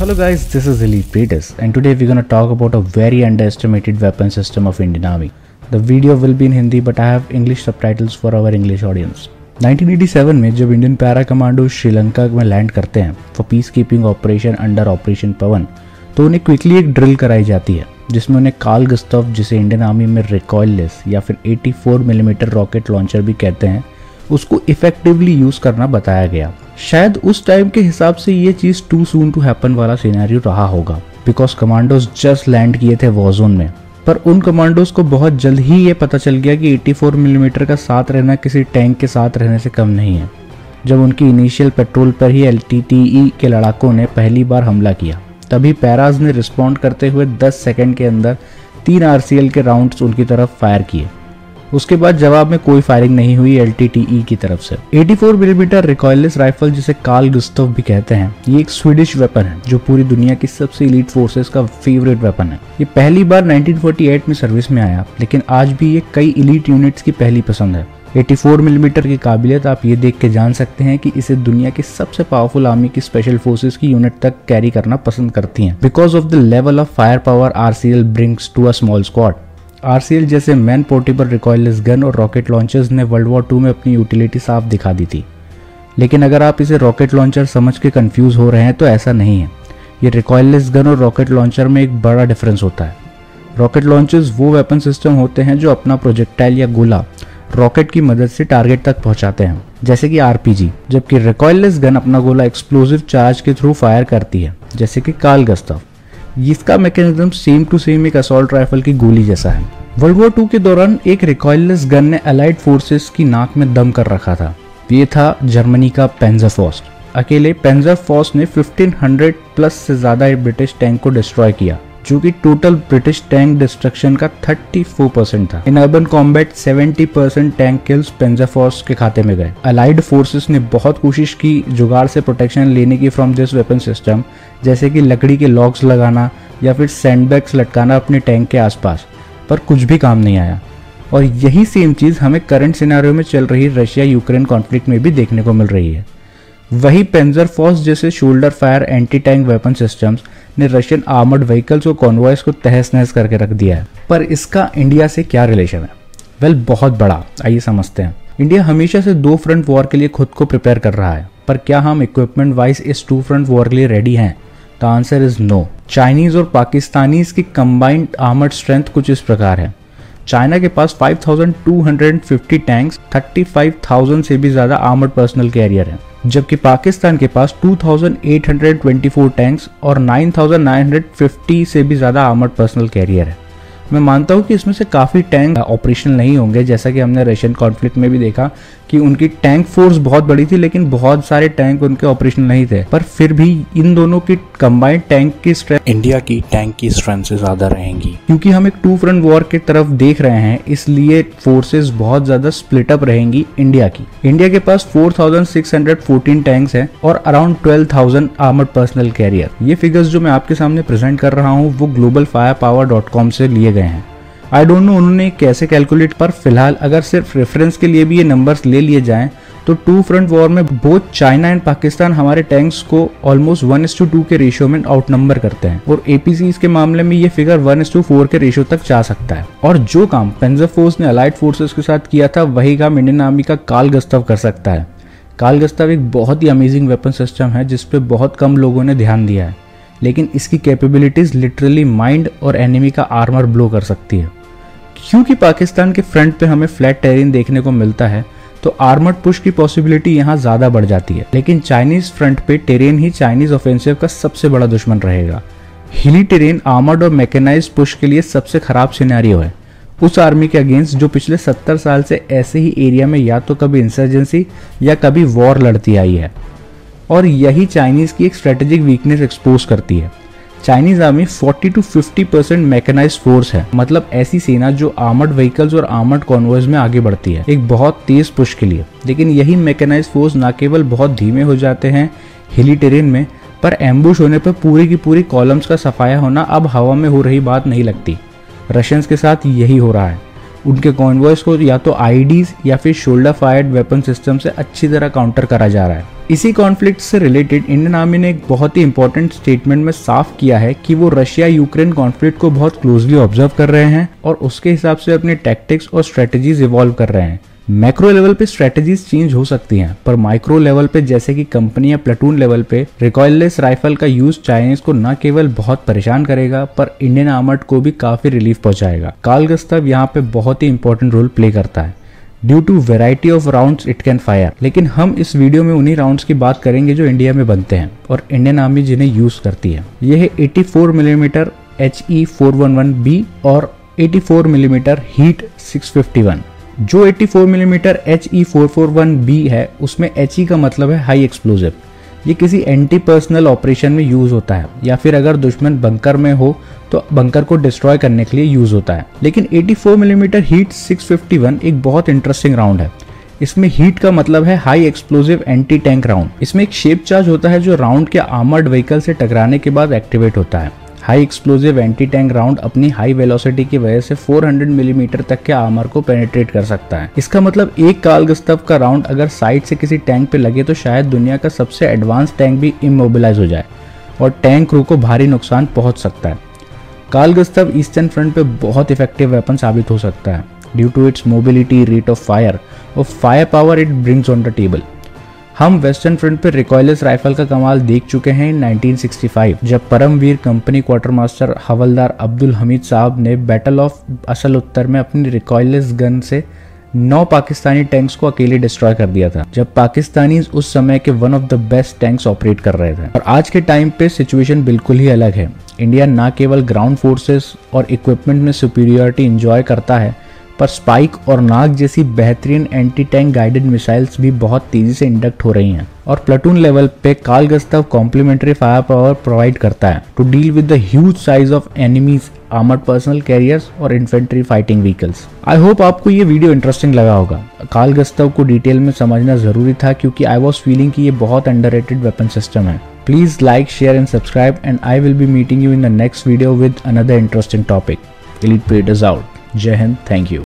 Hello guys, this is Elite Peters and today we're gonna talk about a very underestimated weapon system of Indian Army. The video will be in Hindi but I have English subtitles for our English audience. 1987 में जब Indian para commando Sri Lanka में land करते हैं for peacekeeping operation under operation Pawan तो उन्हें quickly एक drill कराई जाती है जिसमें उन्हें काल गस्तव जिसे इंडियन आर्मी में रिकॉयललेस या फिर 84 मिलीमीटर रॉकेट लॉन्चर भी कहते हैं उसको इफेक्टिवली यूज़ करना बताया गया। शायद उस टाइम के हिसाब से ये चीज़ टू सून टू हैपन वाला सिनेरियो रहा होगा। बिकॉज़ कमांडोज जस्ट लैंड किए थे वॉजोन में। पर उन कमांडोज को बहुत जल्द ही ये पता चल गया कि 84 मिलीमीटर mm का साथ रहना किसी टैंक के साथ रहने से कम नहीं है। जब उनकी इनिशियल पेट्रोल पर ही एलटीटीई के लड़ाकों ने पहली बार हमला किया, तभी पैराज ने रिस्पॉन्ड करते हुए 10 सेकंड के अंदर तीन आरसीएल के राउंड्स उनकी तरफ़ फायर किए। उसके बाद जवाब में कोई फायरिंग नहीं हुई एल की तरफ़ से। 84 मिलीमीटर रिकॉयलेस राइफल जिसे काल गुस्तव भी कहते हैं, ये एक स्वीडिश वेपन है, जो पूरी दुनिया की सबसे इलीट फोर्सेस का फेवरेट वेपन है। ये पहली बार 1948 में सर्विस में आया, लेकिन आज भी ये कई इलीट यूनिट्स की पहली पसंद है। 84 मिलीमीटर की काबिलियत आप ये देख के जान सकते हैं कि इसे दुनिया की सबसे पावरफुल आर्मी की स्पेशल फोर्सेस की यूनिट तक कैरी करना पसंद करती हैं। Because of the level of firepower R C L brings to a small squad RCL जैसे मैन पोर्टेबल रिकॉयलेस गन और रॉकेट लॉन्चर्स ने वर्ल्ड वॉर टू में अपनी यूटिलिटी साफ़ दिखा दी थी। लेकिन अगर आप इसे रॉकेट लॉन्चर समझ के कंफ्यूज हो रहे हैं तो ऐसा नहीं है। ये रिकॉयलेस गन और रॉकेट लॉन्चर में एक बड़ा डिफरेंस होता है। रॉकेट लॉन्चर्स वो वेपन सिस्टम होते हैं जो अपना प्रोजेक्टाइल या गोला रॉकेट की मदद से टारगेट तक पहुंचाते हैं। जैसे कि आरपीजी जबकि रिकॉयलेस गन अपना गोला एक्सप्लोजिव चार्ज के थ्रू फायर करती है, जैसे कि काल गस्तव इसका मैकेनिज्म सेम टू सेम एक असॉल्ट राइफल की गोली जैसा है। वर्ल्ड वॉर टू के दौरान एक रिकॉयलेस गन ने अलाइड फोर्सेस की नाक में दम कर रखा था। ये था जर्मनी का पेंजर फोस्ट अकेले पेंजर फोस्ट ने 1500 प्लस से ज़्यादा ब्रिटिश टैंक को डिस्ट्रॉय किया। जो कि टोटल ब्रिटिश टैंक डिस्ट्रक्शन का 34 परसेंट था। In urban combat 70 percent tank kills panzer force के खाते में गए। अलाइड फोर्सेस ने बहुत कोशिश की जुगाड़ से प्रोटेक्शन लेने की फ्रॉम दिस वेपन सिस्टम जैसे कि लकड़ी के लॉक्स लगाना या फिर सैंडबैग्स लटकाना अपने टैंक के आसपास, पर कुछ भी काम नहीं आया। और यही सेम चीज़ हमें करंट सिनारियों में चल रही रशिया यूक्रेन कॉन्फ्लिक्ट में भी देखने को मिल रही है। वही पेंजर फोर्स जैसे shoulder fire anti tank weapon systems ने रशियन आर्मर्ड व्हीकल्स और कॉन्वॉयस को तहस नहस करके रख दिया है। पर इसका इंडिया से क्या रिलेशन है? वेल well, बहुत बड़ा। आइए समझते हैं। इंडिया हमेशा से दो फ्रंट वॉर के लिए खुद को प्रिपेयर कर रहा है। पर क्या हम इक्विपमेंट वाइज इस टू फ्रंट वॉर के लिए रेडी हैं? The answer is no Chinese और पाकिस्तानीज की कंबाइंड आर्मर्ड स्ट्रेंथ कुछ इस प्रकार है। चाइना के पास 5,250 टैंक्स 35,000 से भी ज़्यादा आर्मर्ड पर्सनल कैरियर हैं। जबकि पाकिस्तान के पास 2,824 टैंक्स और 9,950 से भी ज़्यादा आर्मर्ड पर्सनल कैरियर है। मैं मानता हूँ कि इसमें से काफ़ी टैंक ऑपरेशन नहीं होंगे जैसा कि हमने रशियन कॉन्फ्लिक्ट में भी देखा। कि उनकी टैंक फोर्स बहुत बड़ी थी लेकिन बहुत सारे टैंक उनके ऑपरेशनल नहीं थे। पर फिर भी इन दोनों की कंबाइंड टैंक की स्ट्रेंथ इंडिया की टैंक की स्ट्रेंथ से ज़्यादा रहेंगी। क्योंकि हम एक टू फ्रंट वॉर की तरफ़ देख रहे हैं इसलिए फोर्सेस बहुत ज़्यादा स्प्लिट अप रहेंगी इंडिया की। इंडिया के पास 4,614 टैंक्स हैं और अराउंड 12,000 आर्मर्ड पर्सनल कैरियर ये फिगर्स जो मैं आपके सामने प्रेजेंट कर रहा हूँ वो global fire power dot com से लिए गए हैं। आई डोंट नो उन्होंने कैसे कैलकुलेट पर फ़िलहाल अगर सिर्फ़ रेफरेंस के लिए भी ये नंबर्स ले लिए जाएँ तो टू फ्रंट वॉर में बोथ चाइना एंड पाकिस्तान हमारे टैंक्स को almost one is to two के रेशियो में आउट नंबर करते हैं। और एपीसी के मामले में ये figure one is to four के रेशियो तक जा सकता है। और जो काम पेंजर फोर्स ने अलाइड फोर्सेस के साथ किया था, वही काम इंडियन आर्मी का काल गस्तव कर सकता है। काल गस्तव एक बहुत ही अमेजिंग वेपन सिस्टम है जिसपे बहुत कम लोगों ने ध्यान दिया है। लेकिन इसकी कैपेबिलिटीज लिटरली माइंड और एनिमी का आर्मर ब्लो कर सकती है। क्योंकि पाकिस्तान के फ्रंट पे हमें फ्लैट टेरिन देखने को मिलता है तो आर्मर्ड पुश की पॉसिबिलिटी यहाँ ज़्यादा बढ़ जाती है। लेकिन चाइनीज़ फ्रंट पे टेरेन ही चाइनीज़ ऑफेंसिव का सबसे बड़ा दुश्मन रहेगा। हिली टेरेन आर्मर्ड और मैकेनाइज पुश के लिए सबसे खराब सिनेरियो है। उस आर्मी के अगेंस्ट जो पिछले 70 साल से ऐसे ही एरिया में या तो कभी इंसर्जेंसी या कभी वॉर लड़ती आई है। और यही चाइनीज़ की एक स्ट्रेटेजिक वीकनेस एक्सपोज करती है। Chinese army 40 to 50 percent mechanize force है। मतलब ऐसी सेना जो आर्मर्ड व्हीकल्स और आर्मर्ड कॉन्वॉयज में आगे बढ़ती है। एक बहुत तेज पुश के लिए। लेकिन यही मैकेनाइज फोर्स न केवल बहुत धीमे हो जाते हैं हिली टेरेन में, पर एम्बुश होने पर पूरी की पूरी कॉलम्स का सफाया होना अब हवा में हो रही बात नहीं लगती। रशियंस के साथ यही हो रहा है। उनके कॉन्वॉयस को या तो आईडीज या फिर शोल्डर फायर्ड वेपन सिस्टम से अच्छी तरह काउंटर करा जा रहा है। इसी कॉन्फ्लिक्ट से रिलेटेड इंडियन आर्मी ने एक बहुत ही इंपॉर्टेंट स्टेटमेंट में साफ़ किया है कि वो रशिया यूक्रेन कॉन्फ्लिक्ट को बहुत क्लोजली ऑब्ज़र्व कर रहे हैं और उसके हिसाब से अपने टैक्टिक्स और स्ट्रेटेजीज इवॉल्व कर रहे हैं। मैक्रो लेवल पे स्ट्रेटेजीज चेंज हो सकती हैं, पर माइक्रो लेवल पे जैसे कि कंपनी या प्लेटून लेवल पे रिकॉयललेस राइफल का यूज़ चाइनीज़ को न केवल बहुत परेशान करेगा, पर इंडियन आर्मर्ड को भी काफ़ी रिलीफ पहुंचाएगा। काल गस्तव यहाँ पे बहुत ही इंपॉर्टेंट रोल प्ले करता है। Due to variety of round it can fire लेकिन हम इस वीडियो में उन्हीं राउंड्स की बात करेंगे जो इंडिया में बनते हैं, और इंडियन आर्मी जिन्हें यूज़ करती है। ये है 84 millimetre H E four one one B और 84 मिलीमीटर हीट 651 जो 84 मिलीमीटर एच ई फोर है, उसमें एच ई का मतलब है हाई एक्सप्लोजिव ये किसी एंटी पर्सनल ऑपरेशन में यूज़ होता है, या फिर अगर दुश्मन बंकर में हो तो बंकर को डिस्ट्रॉय करने के लिए यूज़ होता है। लेकिन 84 मिलीमीटर हीट 651 एक बहुत इंटरेस्टिंग राउंड है। इसमें हीट का मतलब है high explosive anti tank round इसमें एक शेप चार्ज होता है जो राउंड के आर्मर्ड व्हीकल से टकराने के बाद एक्टिवेट होता है। High explosive anti tank round अपनी हाई वेलोसिटी की वजह से 400 मिलीमीटर mm तक के आमर को पेनिट्रेट कर सकता है। इसका मतलब एक काल गस्तव का राउंड अगर साइड से किसी टैंक पे लगे तो शायद दुनिया का सबसे एडवांस टैंक भी इमोबिलाइज हो जाए और टैंक क्रू को भारी नुकसान पहुँच सकता है। काल गस्तव ईस्टर्न फ्रंट पे बहुत इफ़ेक्टिव वेपन साबित हो सकता है। Due to its mobility, rate of fire और fire power it brings on the table. हम वेस्टर्न फ्रंट पर रिकॉयलेस राइफल का कमाल देख चुके हैं इन 1965 जब परमवीर कंपनी क्वार्टर मास्टर हवलदार अब्दुल हमीद साहब ने बैटल ऑफ़ असल उत्तर में अपनी रिकॉयलेस गन से नौ पाकिस्तानी टैंक्स को अकेले डिस्ट्रॉय कर दिया था, जब पाकिस्तानी उस समय के one of the best tanks operate कर रहे थे। और आज के टाइम पे सिचुएशन बिल्कुल ही अलग है। इंडिया ना केवल ग्राउंड फोर्सेस और इक्विपमेंट में सुपीरियोरिटी इंजॉय करता है पर स्पाइक और नाग जैसी बेहतरीन एंटी टैंक गाइडेड मिसाइल्स भी बहुत तेज़ी से इंडक्ट हो रही हैं और प्लेटून लेवल पे Carl Gustaf complementary firepower provide करता है to deal with the huge size of enemies armoured personal carriers और infantry fighting vehicles I hope आपको ये वीडियो इंटरेस्टिंग लगा होगा। काल गस्तव को डिटेल में समझना ज़रूरी था क्योंकि आई वॉज़ फीलिंग कि ये बहुत अंडर वेपन सिस्टम है। Please like share and subscribe and I will be meeting you in the next video with another interesting topic Elite Predators out. Jai Hind, thank you.